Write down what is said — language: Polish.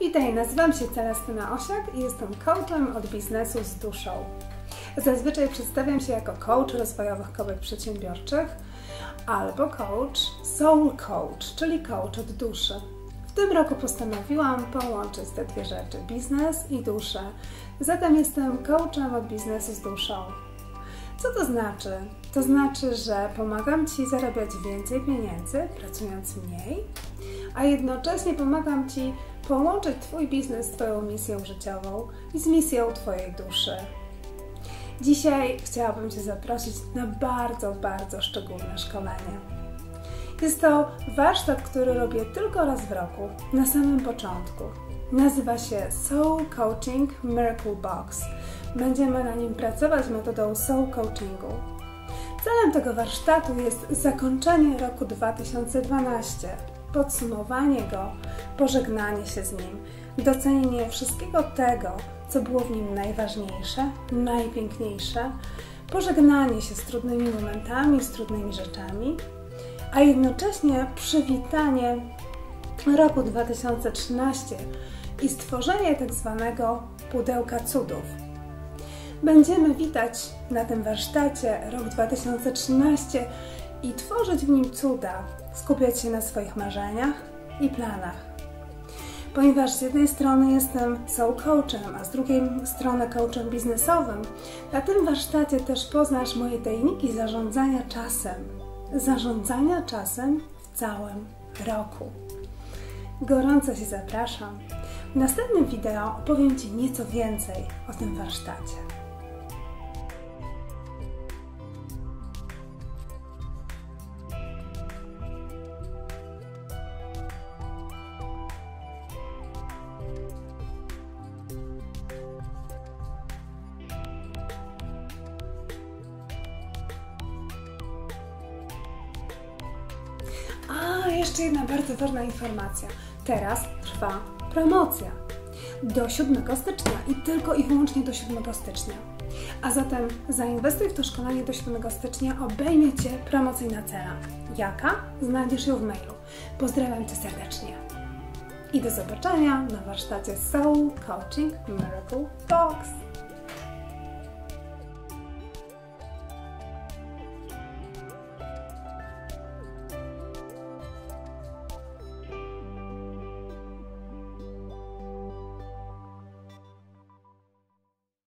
Witaj, nazywam się Celestyna Osiak i jestem coachem od biznesu z duszą. Zazwyczaj przedstawiam się jako coach rozwojowych kobiet przedsiębiorczych albo coach soul coach, czyli coach od duszy. W tym roku postanowiłam połączyć te dwie rzeczy, biznes i duszę. Zatem jestem coachem od biznesu z duszą. Co to znaczy? To znaczy, że pomagam Ci zarabiać więcej pieniędzy, pracując mniej, a jednocześnie pomagam Ci połączyć Twój biznes z Twoją misją życiową i z misją Twojej duszy. Dzisiaj chciałabym Cię zaprosić na bardzo, bardzo szczególne szkolenie. Jest to warsztat, który robię tylko raz w roku, na samym początku. Nazywa się Soul Coaching Miracle Box. Będziemy na nim pracować metodą Soul Coachingu. Celem tego warsztatu jest zakończenie roku 2012, podsumowanie go, pożegnanie się z nim, docenienie wszystkiego tego, co było w nim najważniejsze, najpiękniejsze, pożegnanie się z trudnymi momentami, z trudnymi rzeczami, a jednocześnie przywitanie roku 2013 i stworzenie tak zwanego pudełka cudów. Będziemy witać na tym warsztacie rok 2013 i tworzyć w nim cuda, skupiać się na swoich marzeniach i planach. Ponieważ z jednej strony jestem soul coachem, a z drugiej strony coachem biznesowym, na tym warsztacie też poznasz moje tajniki zarządzania czasem. Zarządzania czasem w całym roku. Gorąco Ci zapraszam. W następnym wideo opowiem Ci nieco więcej o tym warsztacie. Jeszcze jedna bardzo ważna informacja. Teraz trwa promocja. Do 7 stycznia i tylko i wyłącznie do 7 stycznia. A zatem zainwestuj w to szkolenie do 7 stycznia, obejmie Cię promocyjna cena. Jaka? Znajdziesz ją w mailu. Pozdrawiam Cię serdecznie. I do zobaczenia na warsztacie Soul Coaching Miracle Box.